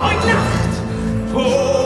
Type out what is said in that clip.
Nacht! Oh!